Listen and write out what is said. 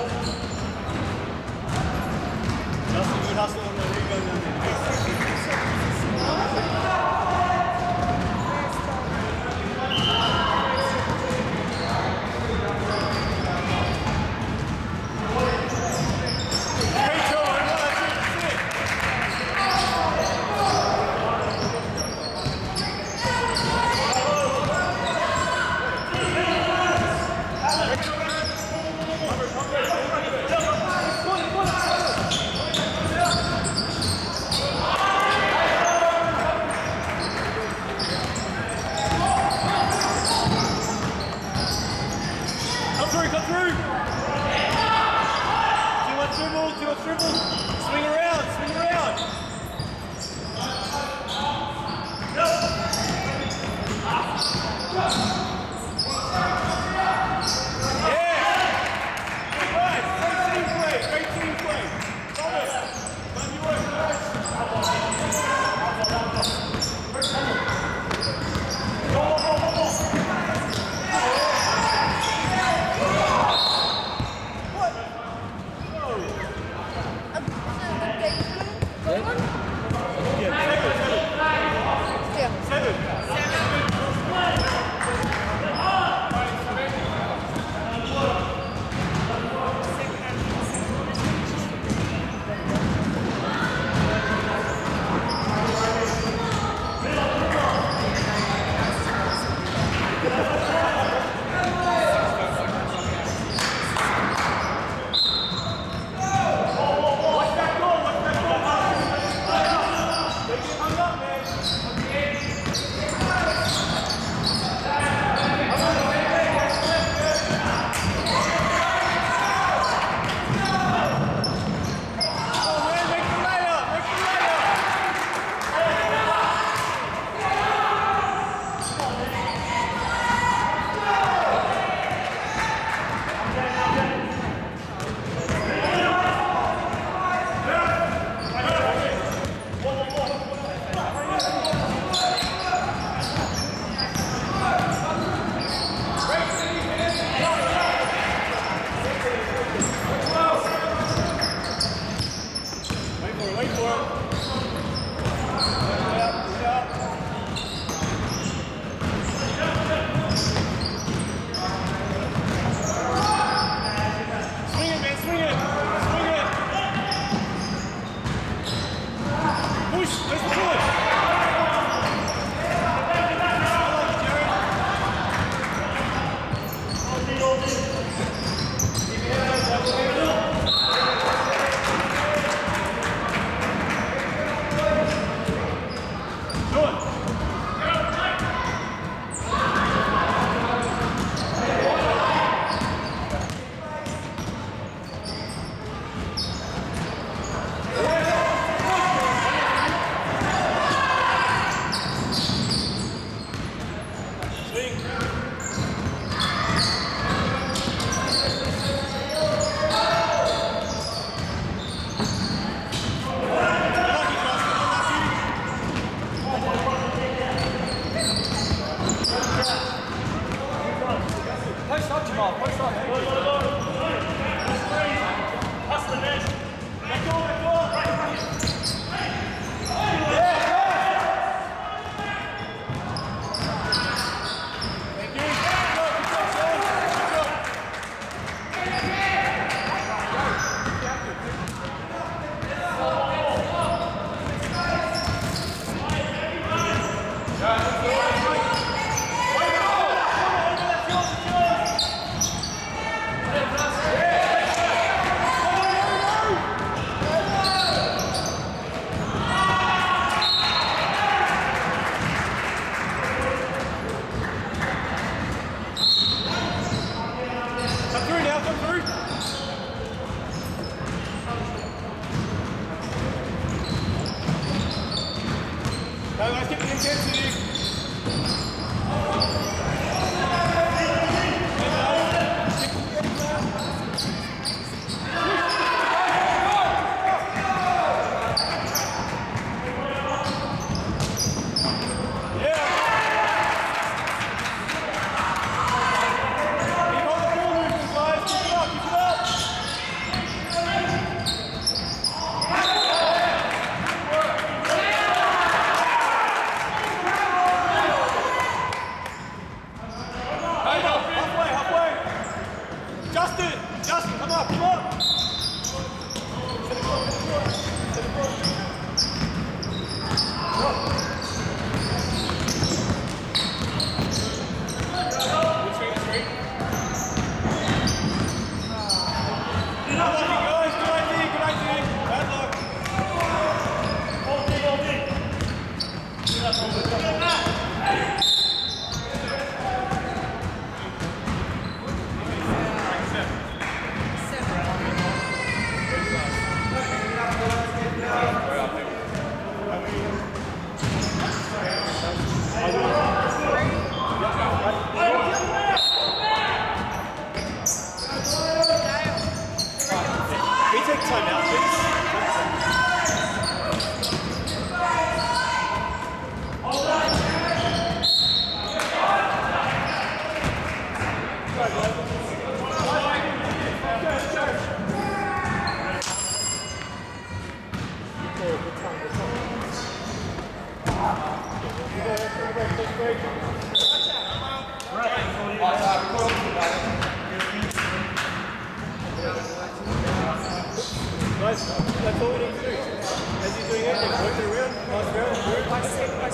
ラスト2発の連絡になってる。Da war es gibt den Kessel. Justin, Justin, come up, come up. That's, all we need to do. As you're doing it, work it around, pass around, work.